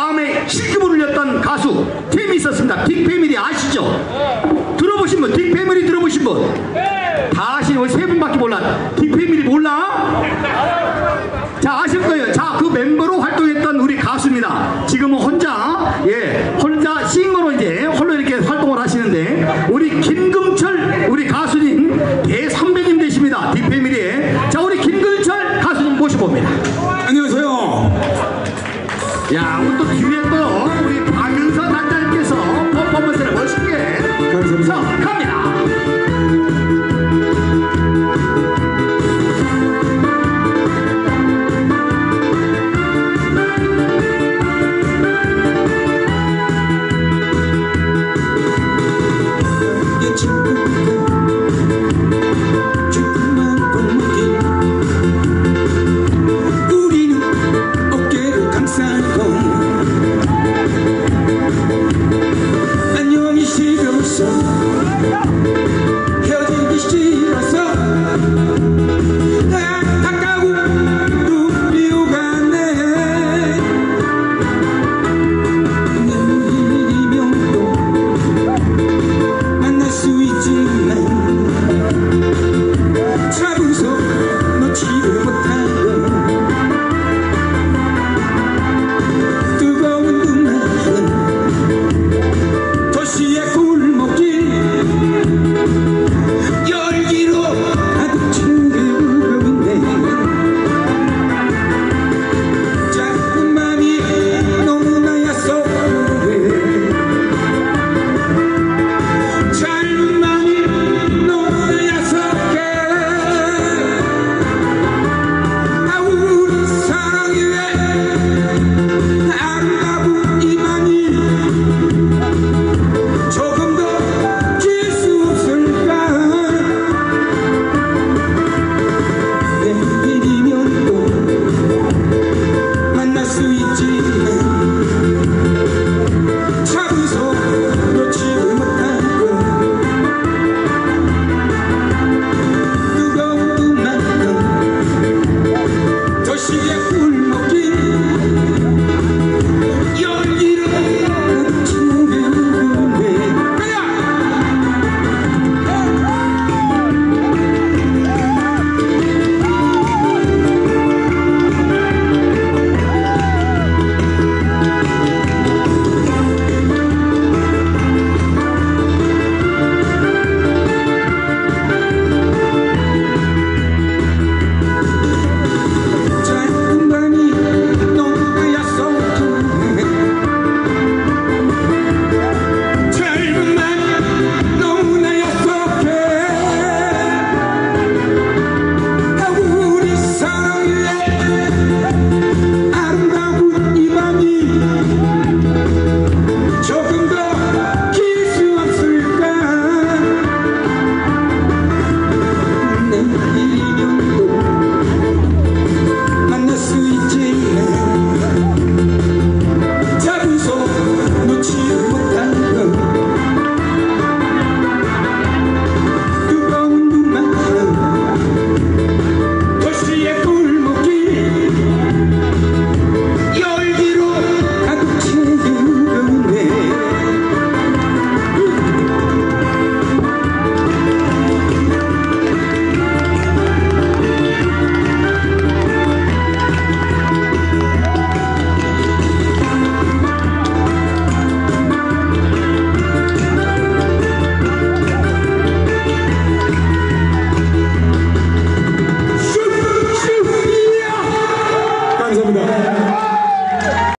마음에 실금을 울렸던 가수 팀이 있었습니다. 빅패밀리 아시죠? 들어보신 분, 빅패밀리 들어보신 분? 다 아시는 세 분밖에 몰라. 빅패밀리 몰라? 자 아실 거예요. 자 그 멤버로 활동했던 우리 가수입니다. 지금은 혼자 예 혼자 싱어로 이제